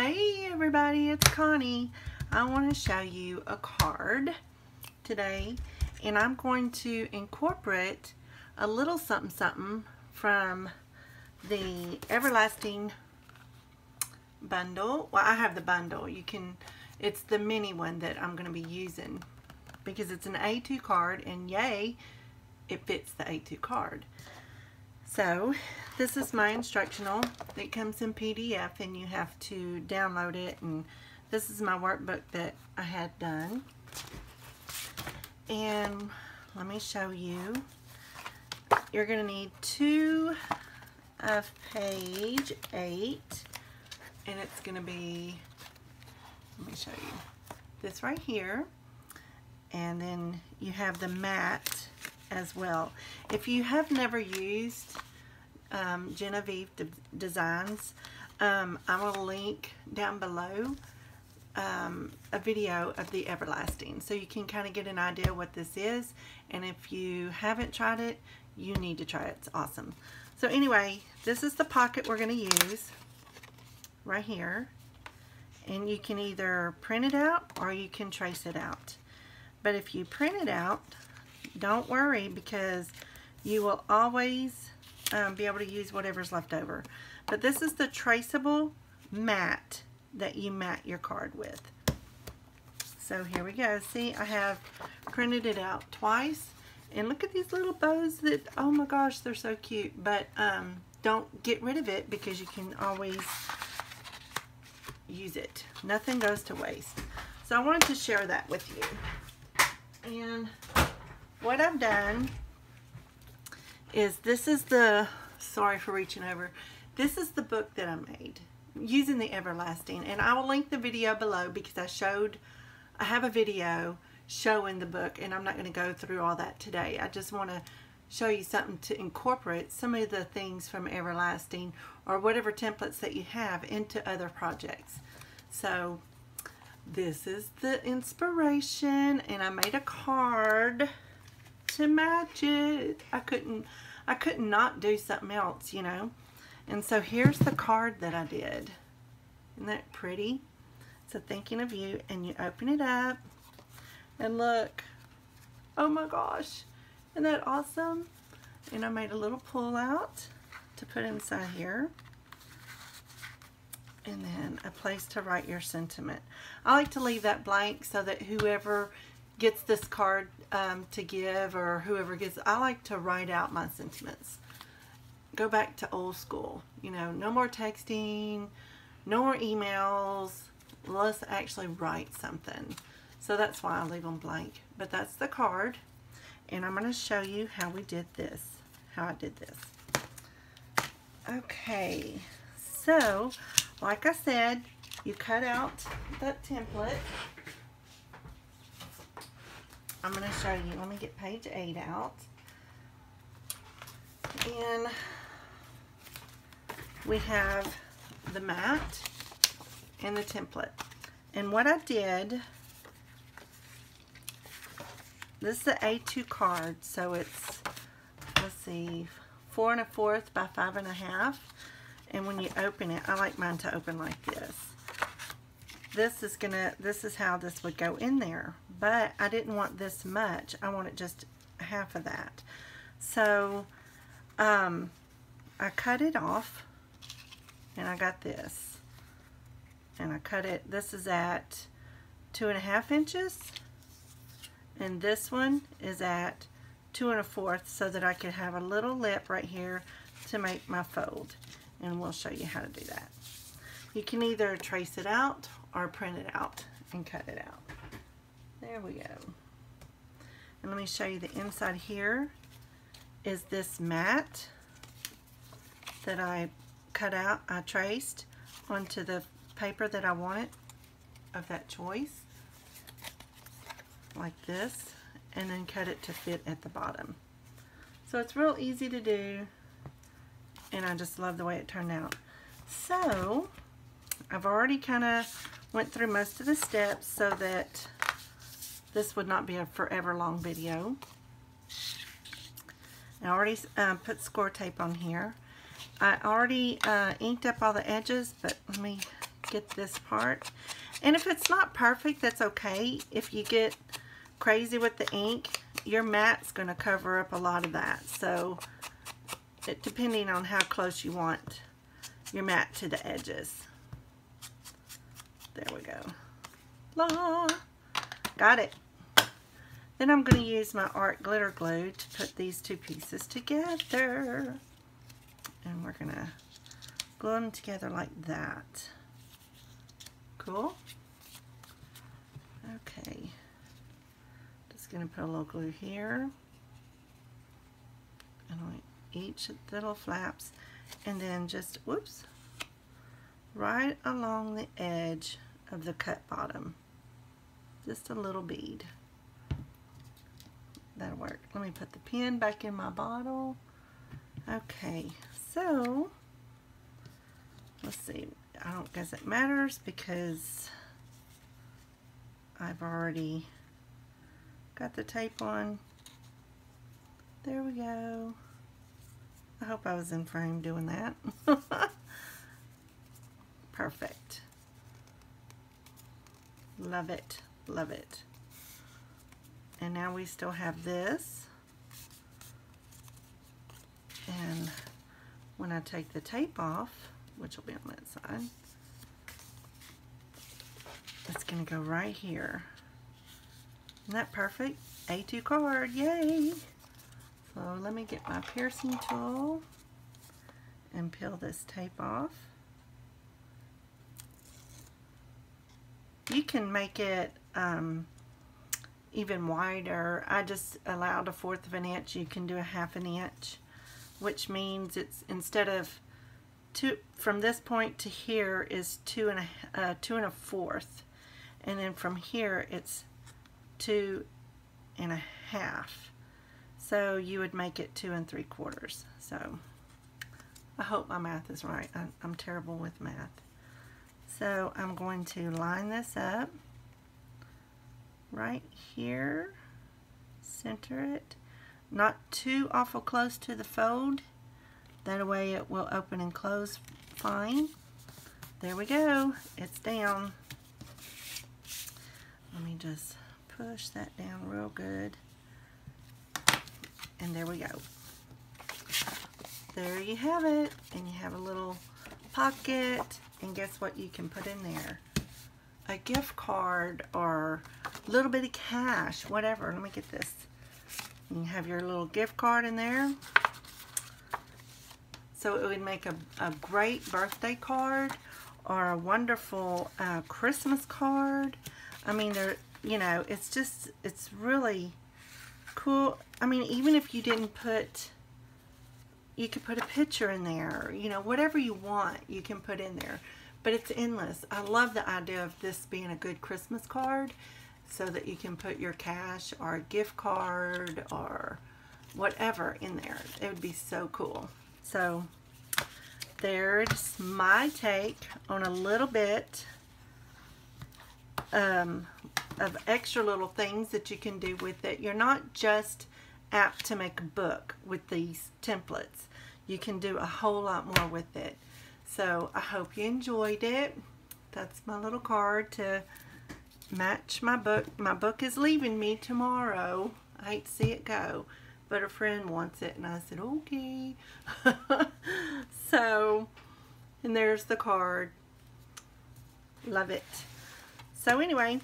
Hey everybody, it's Connie. I want to show you a card today and I'm going to incorporate a little something something from the Everlasting bundle. Well, I have the bundle. You can, it's the mini one that I'm going to be using because it's an A2 card and yay, it fits the A2 card. So this is my instructional. It comes in PDF and you have to download it and this is my workbook that I had done. And let me show you. You're going to need two of page 8 and it's going to be, let me show you, this right here and then you have the mat as well. If you have never used um, Jenofeve De Designs, um, I will link down below um, a video of the Everlasting. So you can kind of get an idea what this is and if you haven't tried it you need to try it. It's awesome. So anyway this is the pocket we're going to use right here. And you can either print it out or you can trace it out. But if you print it out don't worry because you will always um, be able to use whatever's left over. But this is the traceable mat that you mat your card with. So here we go. See, I have printed it out twice. And look at these little bows that, oh my gosh, they're so cute. But um, don't get rid of it because you can always use it. Nothing goes to waste. So I wanted to share that with you. And what I've done is this is the, sorry for reaching over, this is the book that I made using the Everlasting and I will link the video below because I showed, I have a video showing the book and I'm not going to go through all that today. I just want to show you something to incorporate some of the things from Everlasting or whatever templates that you have into other projects. So this is the inspiration and I made a card to match it. I couldn't, I could not do something else, you know. And so here's the card that I did. Isn't that pretty? So thinking of you, and you open it up, and look, oh my gosh, isn't that awesome? And I made a little pull out to put inside here. And then a place to write your sentiment. I like to leave that blank so that whoever gets this card um, to give or whoever gets, I like to write out my sentiments. Go back to old school. You know, no more texting, no more emails. Let's actually write something. So that's why I leave them blank. But that's the card. And I'm going to show you how we did this. How I did this. Okay. So, like I said, you cut out that template. I'm going to show you. Let me get page 8 out. And we have the mat and the template. And what I did, this is the A2 card, so it's, let's see, four and a fourth by five and a half. And when you open it, I like mine to open like this this is gonna this is how this would go in there but I didn't want this much. I wanted just half of that. So um, I cut it off and I got this. And I cut it this is at two and a half inches and this one is at two and a fourth so that I could have a little lip right here to make my fold. And we'll show you how to do that. You can either trace it out or print it out and cut it out. There we go. And let me show you the inside here is this mat that I cut out, I traced onto the paper that I wanted of that choice like this and then cut it to fit at the bottom. So it's real easy to do and I just love the way it turned out. So I've already kind of went through most of the steps so that this would not be a forever long video. I already uh, put score tape on here. I already uh, inked up all the edges, but let me get this part. And if it's not perfect, that's okay. If you get crazy with the ink, your mat's going to cover up a lot of that. So, it, depending on how close you want your mat to the edges. There we go. La! Got it. Then I'm going to use my art glitter glue to put these two pieces together. And we're going to glue them together like that. Cool? Okay. Just going to put a little glue here. And on each little flaps. And then just, whoops, right along the edge of the cut bottom. Just a little bead. That'll work. Let me put the pen back in my bottle. Okay, so let's see. I don't guess it matters because I've already got the tape on. There we go. I hope I was in frame doing that. Perfect. Love it. Love it. And now we still have this. And when I take the tape off, which will be on that side, it's going to go right here. Isn't that perfect? A2 card, yay! So let me get my piercing tool and peel this tape off. You can make it um, even wider. I just allowed a fourth of an inch. You can do a half an inch, which means it's instead of two from this point to here is two and a uh, two and a fourth, and then from here it's two and a half. So you would make it two and three quarters. So I hope my math is right. I, I'm terrible with math. So I'm going to line this up right here, center it, not too awful close to the fold. That way it will open and close fine. There we go. It's down. Let me just push that down real good. And there we go. There you have it. And you have a little pocket. And guess what you can put in there? A gift card or a little bit of cash, whatever. Let me get this. You have your little gift card in there. So it would make a, a great birthday card or a wonderful uh, Christmas card. I mean, there, you know, it's just, it's really cool. I mean, even if you didn't put, you could put a picture in there, you know, whatever you want, you can put in there. But it's endless. I love the idea of this being a good Christmas card so that you can put your cash or a gift card or whatever in there. It would be so cool. So there's my take on a little bit um, of extra little things that you can do with it. You're not just apt to make a book with these templates. You can do a whole lot more with it. So I hope you enjoyed it. That's my little card to match my book. My book is leaving me tomorrow. I hate to see it go, but a friend wants it, and I said, okay. so, and there's the card. Love it. So anyway,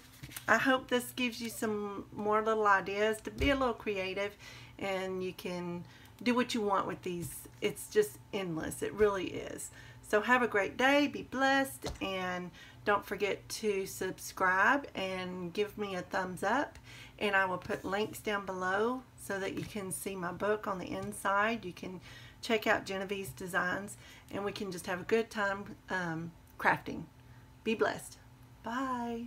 I hope this gives you some more little ideas to be a little creative and you can do what you want with these. It's just endless. It really is. So have a great day. Be blessed. And don't forget to subscribe and give me a thumbs up. And I will put links down below so that you can see my book on the inside. You can check out Jenofeve's designs. And we can just have a good time um, crafting. Be blessed. Bye.